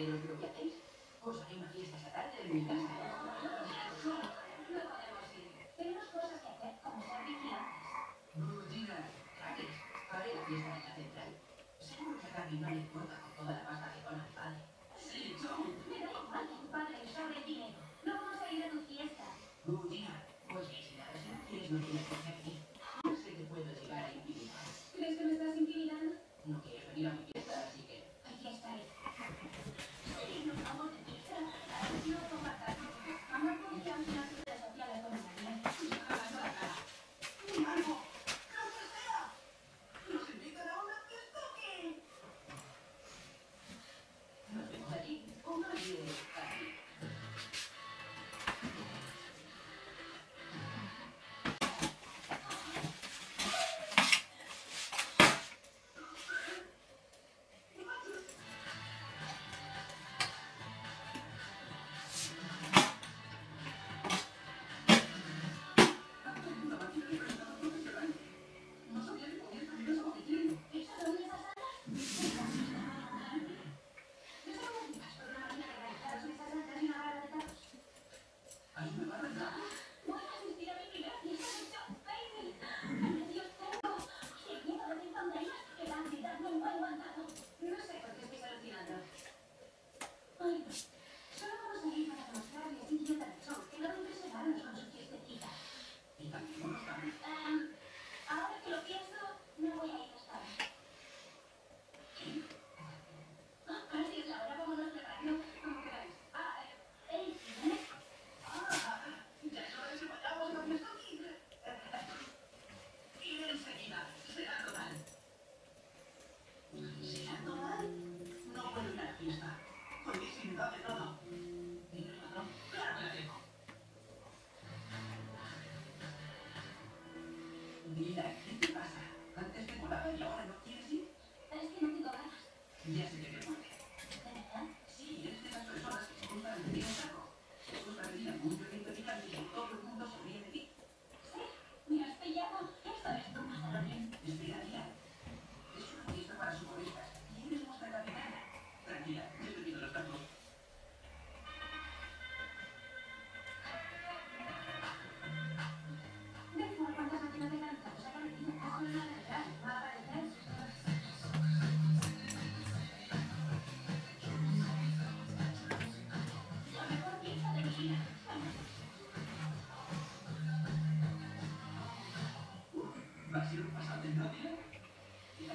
Pero lo que hacéis, os haré una fiesta esta tarde en mi casa. No podemos ir. Tenemos cosas que hacer, como ser vigilantes. No lo digas, Haré la fiesta en la central. Seguro que a Gaby no le importa. Mira, ¿qué te pasa? Antes te molaba y ahora no quieres ir. Es que no tengo ganas. Ya sé que Brasil, ya